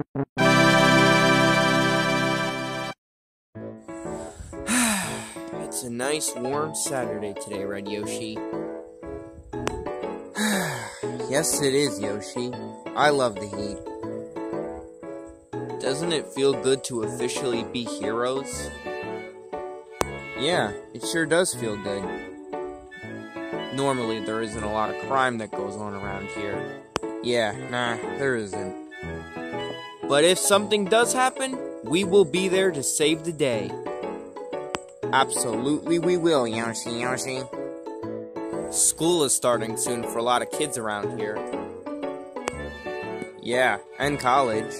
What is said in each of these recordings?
it's a nice warm Saturday today, Red Yoshi. yes, it is, Yoshi. I love the heat. Doesn't it feel good to officially be heroes? Yeah, it sure does feel good. Normally, there isn't a lot of crime that goes on around here. Yeah, nah, there isn't. But if something does happen, we will be there to save the day. Absolutely, we will, Yoshi Yoshi. School is starting soon for a lot of kids around here. Yeah, and college.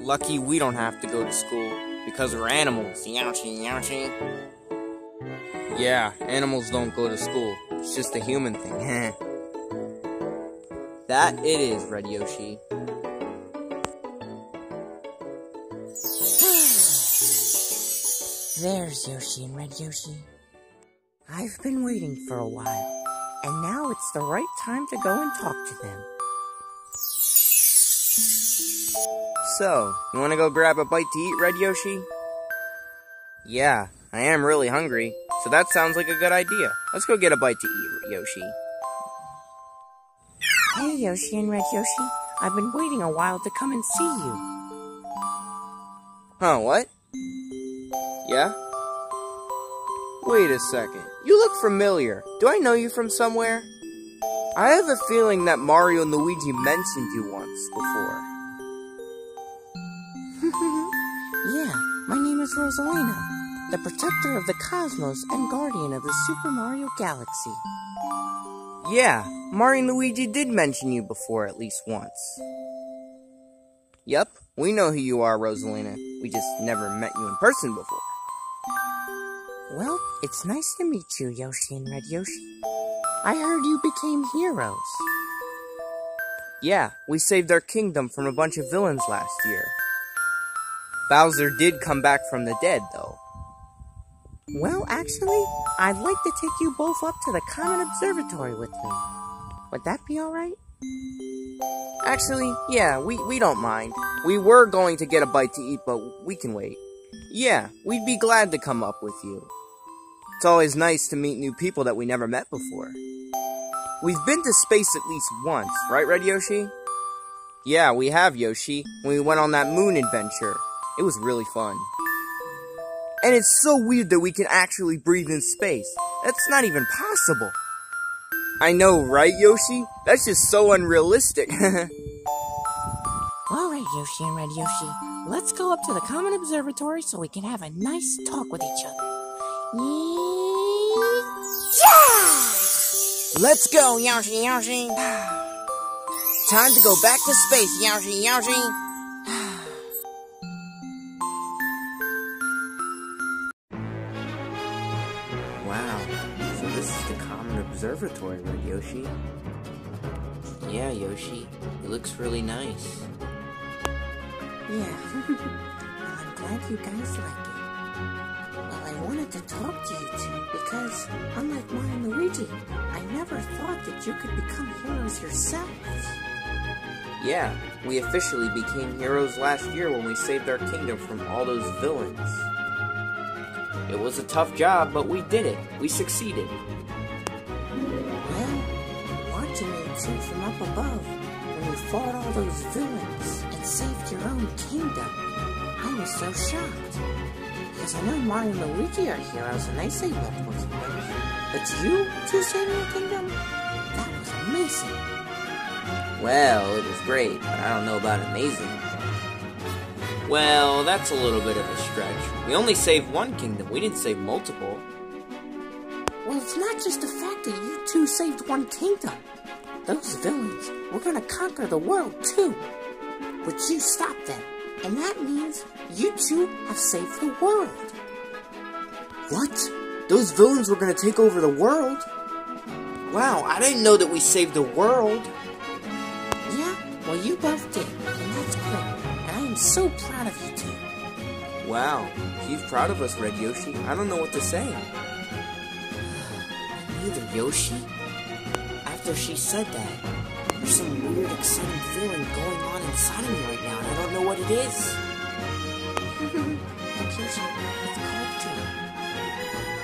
Lucky we don't have to go to school because we're animals, Yoshi Yoshi. Yeah, animals don't go to school. It's just a human thing. that it is, Red Yoshi. There's Yoshi and Red Yoshi. I've been waiting for a while, and now it's the right time to go and talk to them. So, you want to go grab a bite to eat, Red Yoshi? Yeah, I am really hungry, so that sounds like a good idea. Let's go get a bite to eat, Yoshi. Hey, Yoshi and Red Yoshi. I've been waiting a while to come and see you. Huh, what? Yeah? Wait a second. You look familiar. Do I know you from somewhere? I have a feeling that Mario and Luigi mentioned you once before. yeah, my name is Rosalina, the protector of the cosmos and guardian of the Super Mario Galaxy. Yeah, Mario and Luigi did mention you before at least once. Yep, we know who you are, Rosalina. We just never met you in person before. Well, it's nice to meet you, Yoshi and Red Yoshi. I heard you became heroes. Yeah, we saved our kingdom from a bunch of villains last year. Bowser did come back from the dead, though. Well, actually, I'd like to take you both up to the Comet Observatory with me. Would that be alright? Actually, yeah, we, we don't mind. We were going to get a bite to eat, but we can wait. Yeah, we'd be glad to come up with you. It's always nice to meet new people that we never met before. We've been to space at least once, right, Red Yoshi? Yeah, we have, Yoshi, when we went on that moon adventure. It was really fun. And it's so weird that we can actually breathe in space. That's not even possible. I know, right, Yoshi? That's just so unrealistic. Alright, Yoshi and Red Yoshi. Let's go up to the Comet Observatory so we can have a nice talk with each other. Yeah! Let's go, Yoshi Yoshi. Time to go back to space, Yoshi Yoshi. wow, so this is the Comet Observatory, right, Yoshi? Yeah, Yoshi, it looks really nice. Yeah, well, I'm glad you guys like it. Well, I wanted to talk to you two because, unlike Mario and Luigi, I never thought that you could become heroes yourselves. Yeah, we officially became heroes last year when we saved our kingdom from all those villains. It was a tough job, but we did it. We succeeded. Well, watching you two from up above, when we fought all those villains saved your own kingdom, I was so shocked. Because I know Mario and Luigi are heroes and they save multiple kingdoms. But you two saving your kingdom? That was amazing. Well, it was great, but I don't know about amazing. Well, that's a little bit of a stretch. We only saved one kingdom, we didn't save multiple. Well, it's not just the fact that you two saved one kingdom. Those villains were gonna conquer the world too. But you stopped them. And that means you two have saved the world. What? Those villains were gonna take over the world? Wow, I didn't know that we saved the world. Yeah, well, you both did, and that's great. And I am so proud of you two. Wow, he's proud of us, Red Yoshi. I don't know what to say. Neither Yoshi. After she said that, There's some weird, exciting feeling going on inside of me right now, and I don't know what it is. It's called joy.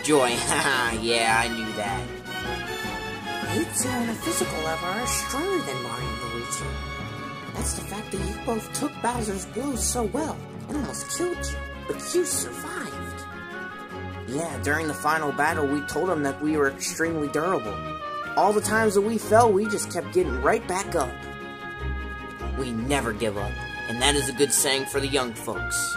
Joy, haha, yeah, I knew that. You uh, two on a physical level are stronger than Mario and Luigi. That's the fact that you both took Bowser's blows so well and almost killed you, but you survived. Yeah, during the final battle, we told him that we were extremely durable. All the times that we fell, we just kept getting right back up. We never give up, and that is a good saying for the young folks.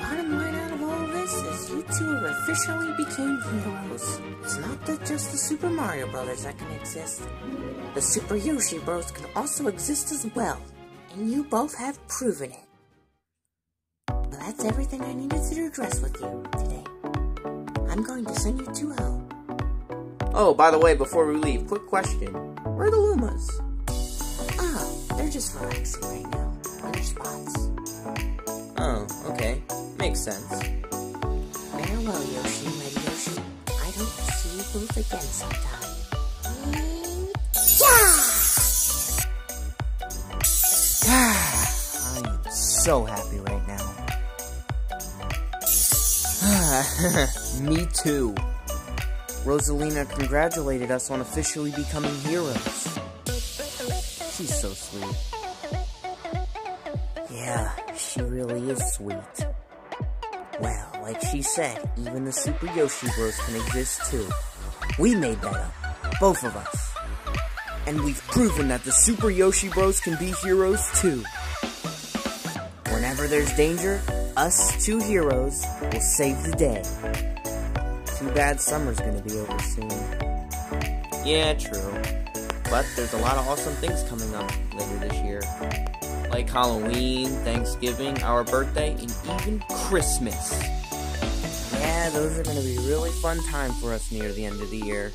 Bottom line out of all this is you two have officially became heroes. It's not that just the Super Mario Brothers that can exist. The Super Yoshi Bros can also exist as well, and you both have proven it. But that's everything I needed to address with you today. I'm going to send you to hell. Oh, by the way, before we leave, quick question. Where are the Lumas? They're just relaxing right now on their spots. Oh, okay. Makes sense. Farewell, Yoshi, my Yoshi. I to see you both again sometime. I am so happy right now. Me too. Rosalina congratulated us on officially becoming heroes. She's so sweet. Yeah, she really is sweet. Well, like she said, even the Super Yoshi Bros can exist too. We made that up, both of us. And we've proven that the Super Yoshi Bros can be heroes too. Whenever there's danger, us two heroes will save the day. Too bad summer's gonna be over soon. Yeah, true. But there's a lot of awesome things coming up later this year. Like Halloween, Thanksgiving, our birthday, and even Christmas. Yeah, those are gonna be really fun time for us near the end of the year.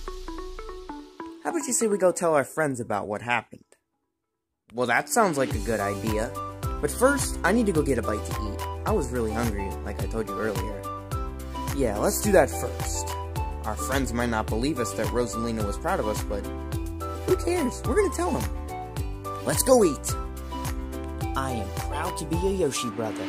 How about you say we go tell our friends about what happened? Well, that sounds like a good idea. But first, I need to go get a bite to eat. I was really hungry, like I told you earlier. Yeah, let's do that first. Our friends might not believe us that Rosalina was proud of us, but who cares? We're gonna tell them. Let's go eat. I am proud to be a Yoshi brother.